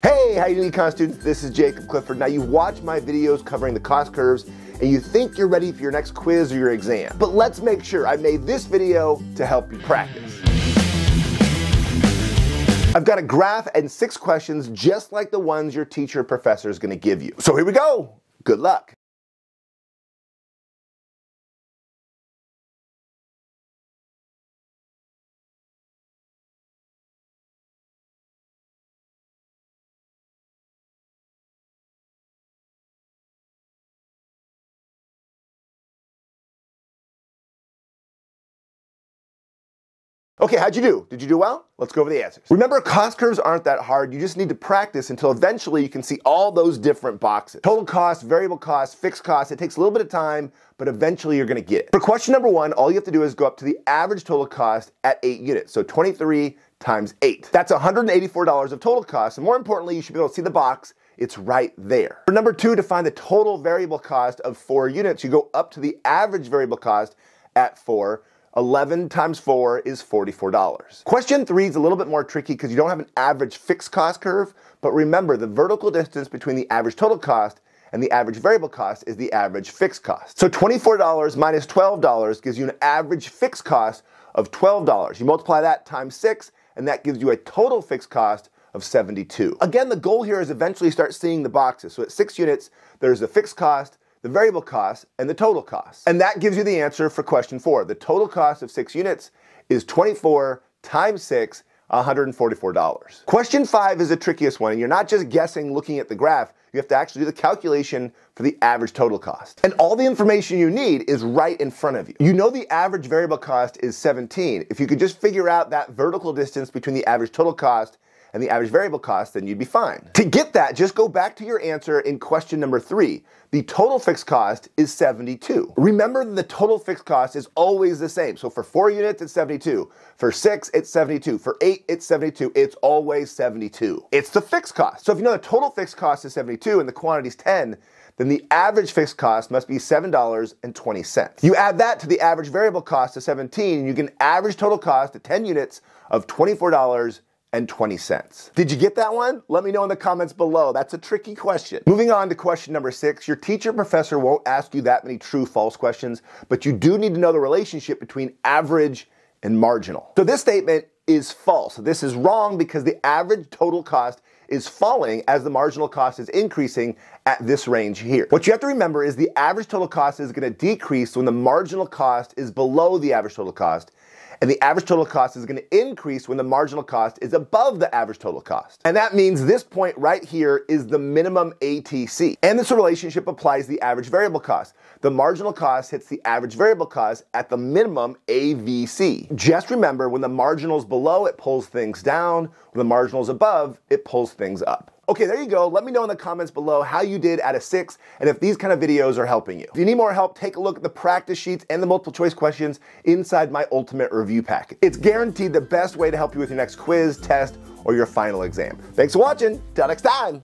Hey, how you doing econ students? This is Jacob Clifford. Now you watch my videos covering the cost curves and you think you're ready for your next quiz or your exam. But let's make sure I made this video to help you practice. I've got a graph and six questions just like the ones your teacher or professor is gonna give you. So here we go. Good luck. Okay, how'd you do? Did you do well? Let's go over the answers. Remember, cost curves aren't that hard. You just need to practice until eventually you can see all those different boxes. Total cost, variable cost, fixed cost. It takes a little bit of time, but eventually you're gonna get it. For question number one, all you have to do is go up to the average total cost at eight units. So 23 times eight. That's $184 of total cost. And more importantly, you should be able to see the box it's right there. For number two, to find the total variable cost of four units, you go up to the average variable cost at four, 11 times 4 is $44. Question 3 is a little bit more tricky because you don't have an average fixed cost curve, but remember the vertical distance between the average total cost and the average variable cost is the average fixed cost. So $24 minus $12 gives you an average fixed cost of $12. You multiply that times 6 and that gives you a total fixed cost of 72. Again, the goal here is eventually start seeing the boxes. So at 6 units, there's a fixed cost, the variable cost, and the total cost. And that gives you the answer for question four. The total cost of six units is 24 times six, $144. Question five is the trickiest one, and you're not just guessing looking at the graph, you have to actually do the calculation for the average total cost. And all the information you need is right in front of you. You know the average variable cost is 17. If you could just figure out that vertical distance between the average total cost and the average variable cost, then you'd be fine. To get that, just go back to your answer in question number three. The total fixed cost is 72. Remember that the total fixed cost is always the same. So for four units, it's 72. For six, it's 72. For eight, it's 72. It's always 72. It's the fixed cost. So if you know the total fixed cost is 72 and the quantity is 10, then the average fixed cost must be $7.20. You add that to the average variable cost of 17, and you get an average total cost of 10 units of $24 and 20 cents. Did you get that one? Let me know in the comments below. That's a tricky question. Moving on to question number six, your teacher professor won't ask you that many true false questions, but you do need to know the relationship between average and marginal. So this statement is false. This is wrong because the average total cost is falling as the marginal cost is increasing at this range here. What you have to remember is the average total cost is going to decrease when the marginal cost is below the average total cost and the average total cost is going to increase when the marginal cost is above the average total cost. And that means this point right here is the minimum ATC. And this relationship applies the average variable cost. The marginal cost hits the average variable cost at the minimum AVC. Just remember when the marginal is below, it pulls things down. When the marginal is above, it pulls things up. Okay, there you go. Let me know in the comments below how you did at a six and if these kind of videos are helping you. If you need more help, take a look at the practice sheets and the multiple choice questions inside my ultimate review pack. It's guaranteed the best way to help you with your next quiz, test, or your final exam. Thanks for watching. Till next time.